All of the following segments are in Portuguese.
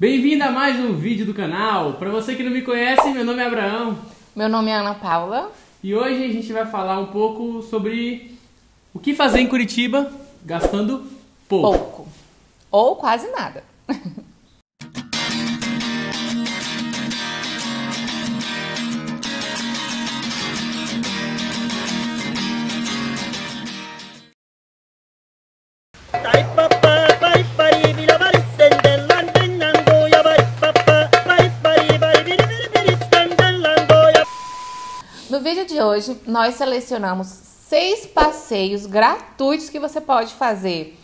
Bem-vindo a mais um vídeo do canal. Para você que não me conhece, meu nome é Abraão. Meu nome é Ana Paula. E hoje a gente vai falar um pouco sobre o que fazer em Curitiba gastando pouco. Pouco. Ou quase nada. hoje, nós selecionamos seis passeios gratuitos que você pode fazer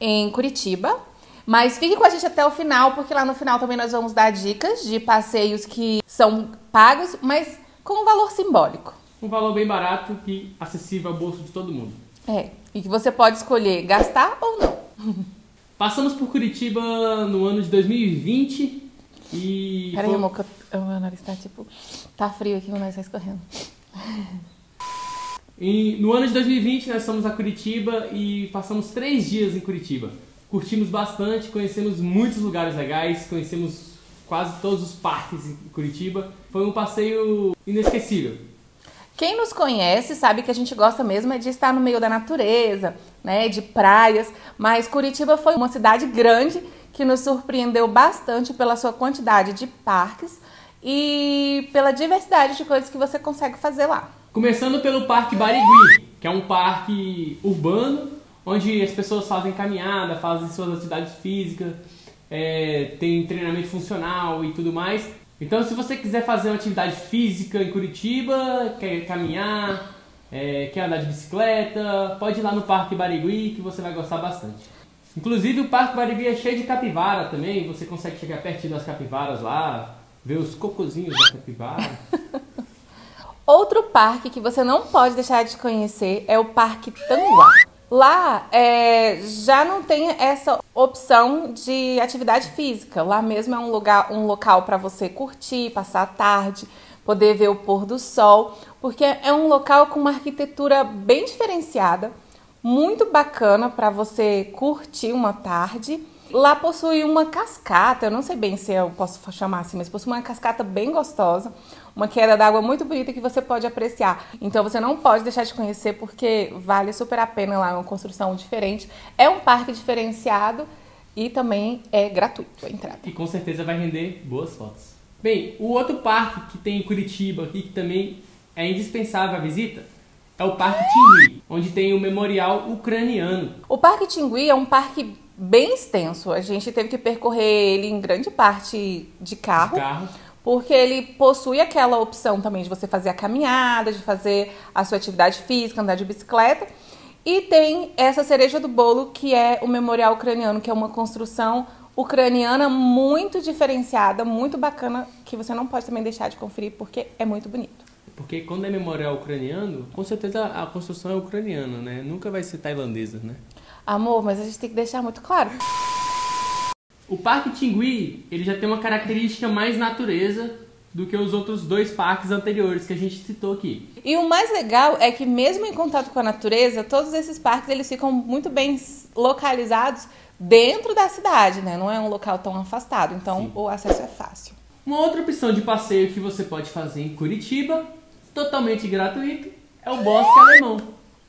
em Curitiba. Mas fique com a gente até o final, porque lá no final também nós vamos dar dicas de passeios que são pagos, mas com um valor simbólico. Um valor bem barato e acessível ao bolso de todo mundo. É, e que você pode escolher gastar ou não. Passamos por Curitiba no ano de 2020 e. Peraí, foi- amor, que eu- o meu nariz tá tipo. Tá frio aqui, meu nariz tá escorrendo. E no ano de 2020 nós fomos a Curitiba e passamos três dias em Curitiba. Curtimos bastante, conhecemos muitos lugares legais, conhecemos quase todos os parques em Curitiba. Foi um passeio inesquecível. Quem nos conhece sabe que a gente gosta mesmo é de estar no meio da natureza, né, de praias, mas Curitiba foi uma cidade grande que nos surpreendeu bastante pela sua quantidade de parques e pela diversidade de coisas que você consegue fazer lá. Começando pelo Parque Barigui, que é um parque urbano, onde as pessoas fazem caminhada, fazem suas atividades físicas, é, tem treinamento funcional e tudo mais. Então, se você quiser fazer uma atividade física em Curitiba, quer caminhar, é, quer andar de bicicleta, pode ir lá no Parque Barigui que você vai gostar bastante. Inclusive, o Parque Barigui é cheio de capivara também, você consegue chegar pertinho das capivaras lá, ver os cocozinhos da capivara. Outro parque que você não pode deixar de conhecer é o Parque Tanguá. Lá é, já não tem essa opção de atividade física. Lá mesmo é um lugar, um local para você curtir, passar a tarde, poder ver o pôr do sol, porque é um local com uma arquitetura bem diferenciada, muito bacana para você curtir uma tarde. Lá possui uma cascata, eu não sei bem se eu posso chamar assim, mas possui uma cascata bem gostosa, uma queda d'água muito bonita que você pode apreciar. Então você não pode deixar de conhecer porque vale super a pena lá, é uma construção diferente. É um parque diferenciado e também é gratuito a entrada. E com certeza vai render boas fotos. Bem, o outro parque que tem em Curitiba aqui que também é indispensável a visita é o Parque Tingui, onde tem o Memorial Ucraniano. O Parque Tingui é um parque bem extenso. A gente teve que percorrer ele em grande parte de carro. Carro. Porque ele possui aquela opção também de você fazer a caminhada, de fazer a sua atividade física, andar de bicicleta. E tem essa cereja do bolo, que é o Memorial Ucraniano, que é uma construção ucraniana muito diferenciada, muito bacana, que você não pode também deixar de conferir, porque é muito bonito. Porque quando é memorial ucraniano, com certeza a construção é ucraniana, né? Nunca vai ser tailandesa, né? Amor, mas a gente tem que deixar muito claro. O Parque Tingui, ele já tem uma característica mais natureza do que os outros dois parques anteriores que a gente citou aqui. E o mais legal é que mesmo em contato com a natureza, todos esses parques eles ficam muito bem localizados dentro da cidade, né? Não é um local tão afastado, então Sim. o acesso é fácil. Uma outra opção de passeio que você pode fazer em Curitiba, totalmente gratuito, é o Bosque Alemão.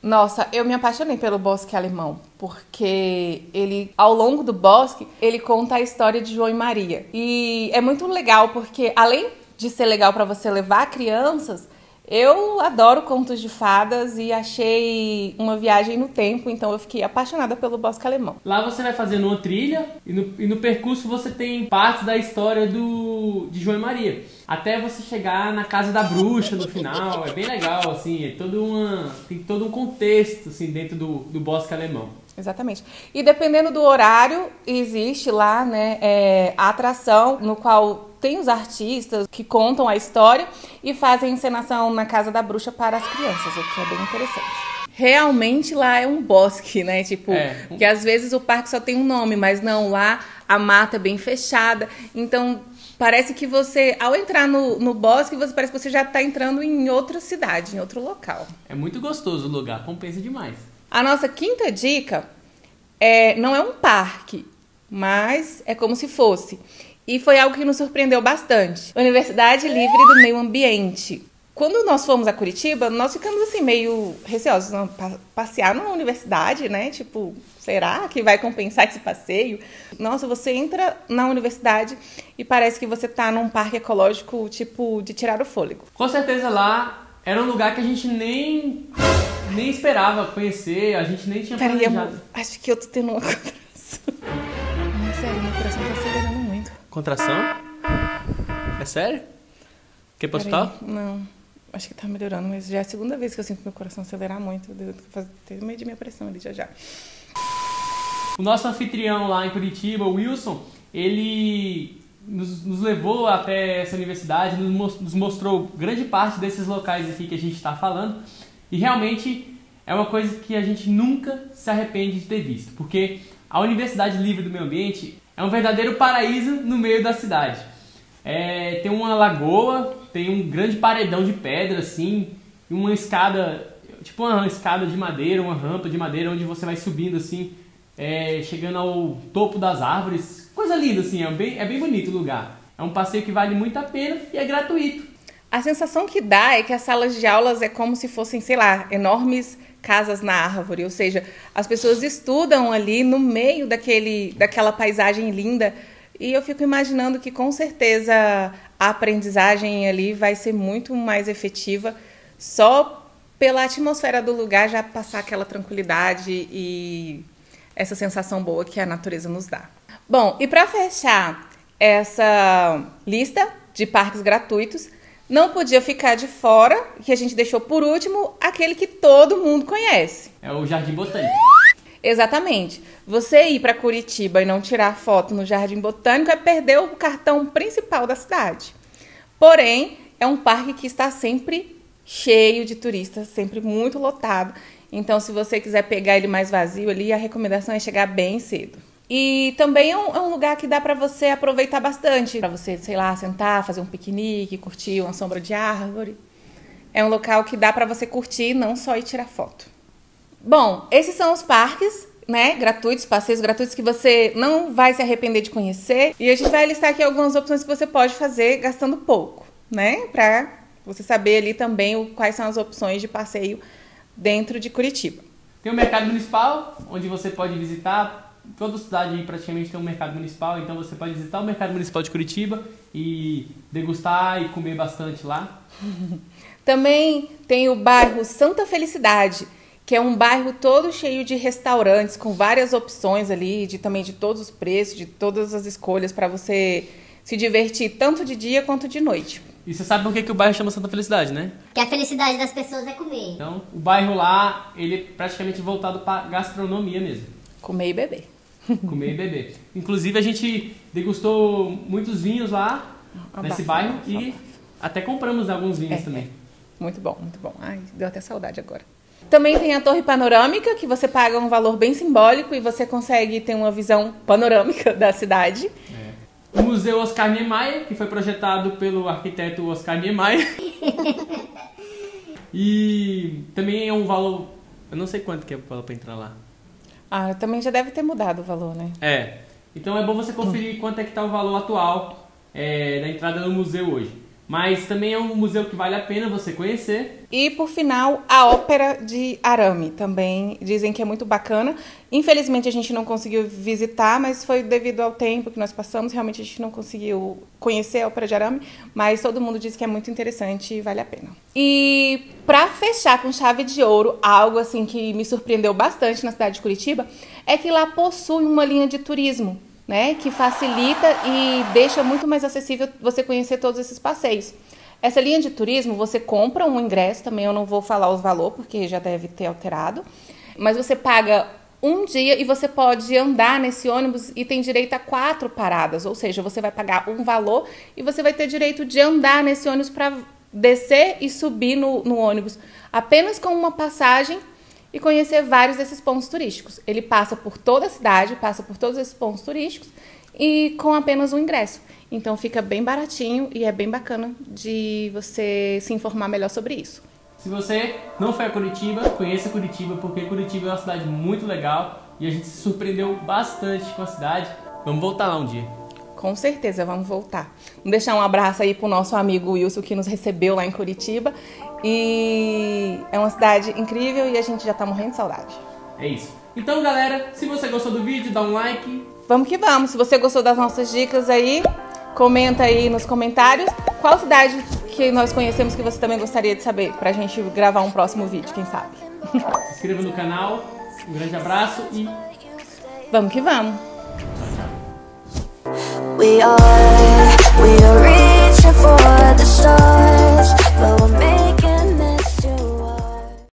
Nossa, eu me apaixonei pelo Bosque Alemão, porque ele, ao longo do bosque, ele conta a história de João e Maria. E é muito legal, porque além de ser legal para você levar crianças, eu adoro contos de fadas e achei uma viagem no tempo, então eu fiquei apaixonada pelo Bosque Alemão. Lá você vai fazendo uma trilha e no, e no percurso você tem partes da história do, de João e Maria. Até você chegar na casa da bruxa no final. É bem legal, assim, é todo uma, tem todo um contexto assim, dentro do, do bosque alemão. Exatamente. E dependendo do horário, existe lá né, é, a atração no qual tem os artistas que contam a história e fazem encenação na Casa da Bruxa para as crianças, o que é bem interessante. Realmente lá é um bosque, né? Tipo, É. que às vezes o parque só tem um nome, mas não, lá a mata é bem fechada. Então, parece que você, ao entrar no, no bosque, você parece que você já está entrando em outra cidade, em outro local. É muito gostoso o lugar, compensa demais. A nossa quinta dica é, não é um parque, mas é como se fosse. E foi algo que nos surpreendeu bastante. Universidade Livre do Meio Ambiente. Quando nós fomos a Curitiba, nós ficamos assim meio receosos, não, passear numa universidade, né? Tipo, será que vai compensar esse passeio? Nossa, você entra na universidade e parece que você tá num parque ecológico, tipo, de tirar o fôlego. Com certeza lá era um lugar que a gente nem nem esperava conhecer, a gente nem tinha Peraí, planejado. amor, acho que eu tô tendo uma contração. Não, é sério, meu coração tá acelerando muito. Contração? É sério? Quer pro hospital? Não. Acho que tá melhorando, mas já é a segunda vez que eu sinto meu coração acelerar muito. Eu ter meio de minha pressão ali já já. O nosso anfitrião lá em Curitiba, o Wilson, ele nos, nos levou até essa universidade, nos mostrou grande parte desses locais aqui que a gente está falando. E realmente é uma coisa que a gente nunca se arrepende de ter visto, porque a Universidade Livre do Meio Ambiente é um verdadeiro paraíso no meio da cidade. É, tem uma lagoa, tem um grande paredão de pedra assim, e uma escada, tipo uma escada de madeira, uma rampa de madeira onde você vai subindo assim, é, chegando ao topo das árvores. Coisa linda assim, é bem, é bem bonito o lugar. É um passeio que vale muito a pena e é gratuito. A sensação que dá é que as salas de aulas é como se fossem, sei lá, enormes casas na árvore, ou seja, as pessoas estudam ali no meio daquele, daquela paisagem linda e eu fico imaginando que com certeza a aprendizagem ali vai ser muito mais efetiva só pela atmosfera do lugar já passar aquela tranquilidade e essa sensação boa que a natureza nos dá. Bom, e para fechar essa lista de parques gratuitos, não podia ficar de fora, que a gente deixou por último, aquele que todo mundo conhece. É o Jardim Botânico. Exatamente. Você ir para Curitiba e não tirar foto no Jardim Botânico é perder o cartão principal da cidade. Porém, é um parque que está sempre cheio de turistas, sempre muito lotado. Então, se você quiser pegar ele mais vazio ali, a recomendação é chegar bem cedo. E também é um, é um lugar que dá para você aproveitar bastante, para você, sei lá, sentar, fazer um piquenique, curtir uma sombra de árvore. É um local que dá para você curtir, não só ir tirar foto. Bom, esses são os parques, né, gratuitos, passeios gratuitos que você não vai se arrepender de conhecer. E a gente vai listar aqui algumas opções que você pode fazer gastando pouco, né, para você saber ali também o, quais são as opções de passeio dentro de Curitiba. Tem o mercado municipal, onde você pode visitar. Toda cidade aí praticamente tem um mercado municipal, então você pode visitar o mercado municipal de Curitiba e degustar e comer bastante lá. Também tem o bairro Santa Felicidade, que é um bairro todo cheio de restaurantes com várias opções ali, de também de todos os preços, de todas as escolhas para você se divertir tanto de dia quanto de noite. E você sabe por que, que o bairro chama Santa Felicidade, né? Que a felicidade das pessoas é comer. Então, o bairro lá, ele é praticamente voltado para gastronomia mesmo. Comer e beber. Comer e beber. Inclusive, a gente degustou muitos vinhos lá, Abafa, nesse bairro, abafa, e abafa. até compramos alguns vinhos É, também. Muito bom, muito bom. Ai, deu até saudade agora. Também tem a torre panorâmica, que você paga um valor bem simbólico e você consegue ter uma visão panorâmica da cidade. O Museu Oscar Niemeyer, que foi projetado pelo arquiteto Oscar Niemeyer. e também é um valor. Eu não sei quanto que é para entrar lá. Ah, também já deve ter mudado o valor, né? É. Então é bom você conferir quanto é que está o valor atual é, da entrada no museu hoje. Mas também é um museu que vale a pena você conhecer. E por final, a ópera de Arame também dizem que é muito bacana. Infelizmente a gente não conseguiu visitar, mas foi devido ao tempo que nós passamos. Realmente a gente não conseguiu conhecer a ópera de Arame, mas todo mundo diz que é muito interessante e vale a pena. E para fechar com chave de ouro, algo assim que me surpreendeu bastante na cidade de Curitiba é que lá possui uma linha de turismo né, que facilita e deixa muito mais acessível você conhecer todos esses passeios. Essa linha de turismo, você compra um ingresso, também eu não vou falar os valores, porque já deve ter alterado, mas você paga um dia e você pode andar nesse ônibus e tem direito a quatro paradas, ou seja, você vai pagar um valor e você vai ter direito de andar nesse ônibus para descer e subir no, no ônibus apenas com uma passagem e conhecer vários desses pontos turísticos. Ele passa por toda a cidade, passa por todos esses pontos turísticos e com apenas um ingresso. Então fica bem baratinho e é bem bacana de você se informar melhor sobre isso. Se você não foi a Curitiba, conheça Curitiba, porque Curitiba é uma cidade muito legal e a gente se surpreendeu bastante com a cidade. Vamos voltar lá um dia. Com certeza, vamos voltar. Vamos deixar um abraço aí pro nosso amigo Wilson que nos recebeu lá em Curitiba. E é uma cidade incrível e a gente já tá morrendo de saudade. É isso. Então, galera, se você gostou do vídeo, dá um like. Vamos que vamos. Se você gostou das nossas dicas aí, comenta aí nos comentários qual cidade que nós conhecemos que você também gostaria de saber pra gente gravar um próximo vídeo, quem sabe. Se inscreva no canal. Um grande abraço e Vamos que vamos. We are, we are reaching for the stars, but we're made